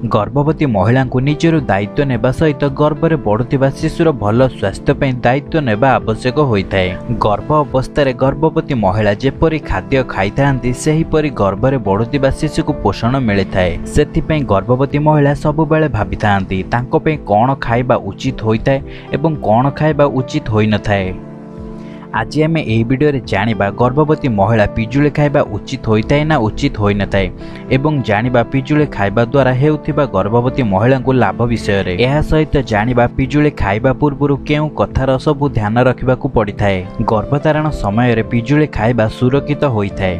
ଗର୍ଭବତୀ ମହିଳାଙ୍କୁ ନିଜର ଦାୟିତ୍ୱ ନେବା ସହିତ ଗର୍ଭରେ ବଢୁଥିବା ଶିଶୁର ଭଲ ସ୍ୱାସ୍ଥ୍ୟ ପାଇଁ ଦାୟିତ୍ୱ ନେବା ଆବଶ୍ୟକ ହୋଇଥାଏ। ଗର୍ଭ ଅବସ୍ଥାରେ ଗର୍ଭବତୀ ମହିଳା ଯେପରି ଖାଦ୍ୟ ଖାଇଥାନ୍ତି ସେହିପରି ଗର୍ଭରେ ବଢୁଥିବା ଶିଶୁକୁ ପୋଷଣ ମିଳିଥାଏ। ସେଥିପାଇଁ ଗର୍ଭବତୀ ମହିଳା ସବୁବେଳେ ଭାବିଥାନ୍ତି ତାଙ୍କ ପାଇଁ କ'ଣ ଖାଇବା ଉଚିତ ହୋଇଥାଏ ଏବଂ କ'ଣ ଖାଇବା ଉଚିତ ହୋଇନଥାଏ। ଆଜି ଆମେ ଏହି ଭିଡ଼ିଓରେ ଜାଣିବା ଗର୍ଭବତୀ ମହିଳା ପିଜୁଳି ଖାଇବା ଉଚିତ ହୋଇଥାଏ ନା ଉଚିତ ହୋଇନଥାଏ ଏବଂ ଜାଣିବା ପିଜୁଳି ଖାଇବା ଦ୍ୱାରା ହେଉଥିବା ଗର୍ଭବତୀ ମହିଳାଙ୍କୁ ଲାଭ ବିଷୟରେ। ଏହା ସହିତ ଜାଣିବା ପିଜୁଳି ଖାଇବା ପୂର୍ବରୁ କେଉଁ କଥାର ସବୁ ଧ୍ୟାନ ରଖିବାକୁ ପଡ଼ିଥାଏ। ଗର୍ଭଧାରଣ ସମୟରେ ପିଜୁଳି ଖାଇବା ସୁରକ୍ଷିତ ହୋଇଥାଏ।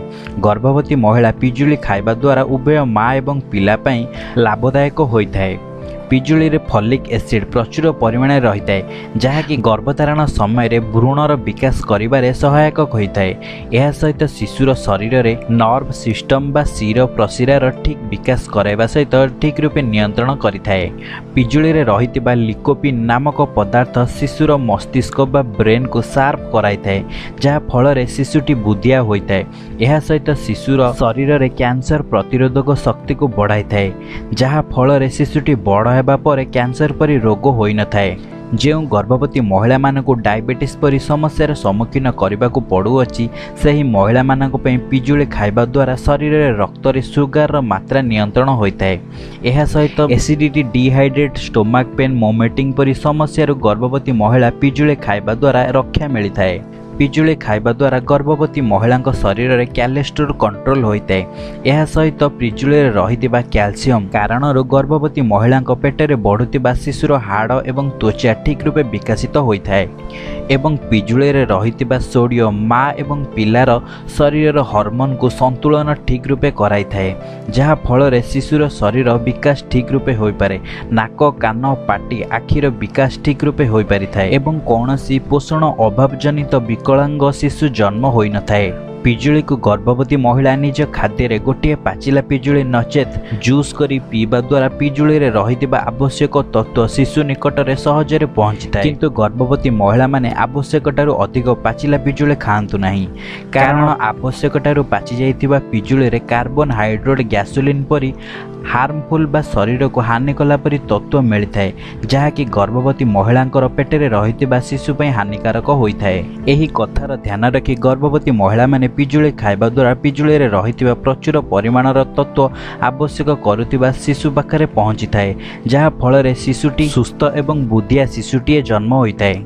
ଗର୍ଭବତୀ ମହିଳା ପିଜୁଳି ଖାଇବା ଦ୍ୱାରା ଉଭୟ ମା ଏବଂ ପିଲା ପାଇଁ ଲାଭଦାୟକ ହୋଇଥାଏ। ପିଜୁଳିରେ ଫଲିକ୍ ଏସିଡ୍ ପ୍ରଚୁର ପରିମାଣରେ ରହିଥାଏ ଯାହାକି ଗର୍ଭଧାରଣ ସମୟରେ ଭ୍ରୂଣର ବିକାଶ କରିବାରେ ସହାୟକ ହୋଇଥାଏ। ଏହା ସହିତ ଶିଶୁର ଶରୀରରେ ନର୍ଭ ସିଷ୍ଟମ ବା ଶିର ପ୍ରଶିରାର ଠିକ୍ ବିକାଶ କରାଇବା ସହିତ ଠିକ୍ ରୂପେ ନିୟନ୍ତ୍ରଣ କରିଥାଏ। ପିଜୁଳିରେ ରହିଥିବା ଲିକୋପିନ୍ ନାମକ ପଦାର୍ଥ ଶିଶୁର ମସ୍ତିଷ୍କ ବା ବ୍ରେନ୍କୁ ସାର୍ପ କରାଇଥାଏ ଯାହା ଫଳରେ ଶିଶୁଟି ବୁଦ୍ଧିଆ ହୋଇଥାଏ। ଏହା ସହିତ ଶିଶୁର ଶରୀରରେ କ୍ୟାନ୍ସର ପ୍ରତିରୋଧକ ଶକ୍ତିକୁ ବଢ଼ାଇଥାଏ ଯାହା ଫଳରେ ଶିଶୁଟି ବଡ଼ ହେବା ପରେ କ୍ୟାନ୍ସର ପରି ରୋଗ ହୋଇନଥାଏ। ଯେଉଁ ଗର୍ଭବତୀ ମହିଳାମାନଙ୍କୁ ଡାଇବେଟିସ୍ ପରି ସମସ୍ୟାର ସମ୍ମୁଖୀନ କରିବାକୁ ପଡ଼ୁଅଛି ସେହି ମହିଳାମାନଙ୍କ ପାଇଁ ପିଜୁଳି ଖାଇବା ଦ୍ୱାରା ଶରୀରରେ ରକ୍ତରେ ସୁଗାରର ମାତ୍ରା ନିୟନ୍ତ୍ରଣ ହୋଇଥାଏ। ଏହା ସହିତ acidity dehydrate stomach pain vomiting ପରି ସମସ୍ୟାରୁ ଗର୍ଭବତୀ ମହିଳା ପିଜୁଳି ଖାଇବା ଦ୍ୱାରା ରକ୍ଷା ମିଳିଥାଏ। ପିଜୁଳି ଖାଇବା ଦ୍ୱାରା ଗର୍ଭବତୀ ମହିଳାଙ୍କ ଶରୀରରେ କ୍ୟାଲେଷ୍ଟ୍ରୋଲ୍ କଣ୍ଟ୍ରୋଲ ହୋଇଥାଏ। ଏହା ସହିତ ପିଜୁଳିରେ ରହିଥିବା କ୍ୟାଲସିୟମ କାରଣରୁ ଗର୍ଭବତୀ ମହିଳାଙ୍କ ପେଟରେ ବଢ଼ୁଥିବା ଶିଶୁର ହାଡ଼ ଏବଂ ତ୍ୱଚା ଠିକ୍ ରୂପେ ବିକଶିତ ହୋଇଥାଏ। ଏବଂ ପିଜୁଳିରେ ରହିଥିବା ସୋଡ଼ିୟମ ମା ଏବଂ ପିଲାର ଶରୀରର ହର୍ମୋନ୍କୁ ସନ୍ତୁଳନ ଠିକ୍ ରୂପେ କରାଇଥାଏ ଯାହା ଫଳରେ ଶିଶୁର ଶରୀର ବିକାଶ ଠିକ୍ ରୂପେ ହୋଇପାରେ। ନାକ କାନ ପାଟି ଆଖିର ବିକାଶ ଠିକ୍ ରୂପେ ହୋଇପାରିଥାଏ ଏବଂ କୌଣସି ପୋଷଣ ଅଭାବଜନିତ ବିକଳାଙ୍ଗ ଶିଶୁ ଜନ୍ମ ହୋଇନଥାଏ। ପିଜୁଳିକୁ ଗର୍ଭବତୀ ମହିଳା ନିଜ ଖାଦ୍ୟରେ ଗୋଟିଏ ପାଚିଲା ପିଜୁଳି ନଚେତ୍ ଜୁସ୍ କରି ପିଇବା ଦ୍ୱାରା ପିଜୁଳିରେ ରହିଥିବା ଆବଶ୍ୟକ ତତ୍ତ୍ୱ ଶିଶୁ ନିକଟରେ ସହଜରେ ପହଞ୍ଚିଥାଏ। କିନ୍ତୁ ଗର୍ଭବତୀ ମହିଳାମାନେ ଆବଶ୍ୟକଠାରୁ ଅଧିକ ପାଚିଲା ପିଜୁଳି ଖାଆନ୍ତୁ ନାହିଁ। କାରଣ ଆବଶ୍ୟକଠାରୁ ପାଚି ଯାଇଥିବା ପିଜୁଳିରେ କାର୍ବନ ହାଇଡ୍ରୋଡ୍ ଗ୍ୟାସୋଲିନ୍ ପରି ହାର୍ମଫୁଲ୍ ବା ଶରୀରକୁ ହାନି କଲା ପରି ତତ୍ତ୍ୱ ମିଳିଥାଏ ଯାହାକି ଗର୍ଭବତୀ ମହିଳାଙ୍କର ପେଟରେ ରହିଥିବା ଶିଶୁ ପାଇଁ ହାନିକାରକ ହୋଇଥାଏ। ଏହି କଥାର ଧ୍ୟାନ ରଖି ଗର୍ଭବତୀ ମହିଳାମାନେ ପିଜୁଳି ଖାଇବା ଦ୍ୱାରା ପିଜୁଳିରେ ରହିଥିବା ପ୍ରଚୁର ପରିମାଣର ତତ୍ତ୍ୱ ଆବଶ୍ୟକ କରୁଥିବା ଶିଶୁ ପାଖରେ ପହଞ୍ଚିଥାଏ ଯାହା ଫଳରେ ଶିଶୁଟି ସୁସ୍ଥ ଏବଂ ବୁଦ୍ଧିଆ ଶିଶୁଟିଏ ଜନ୍ମ ହୋଇଥାଏ।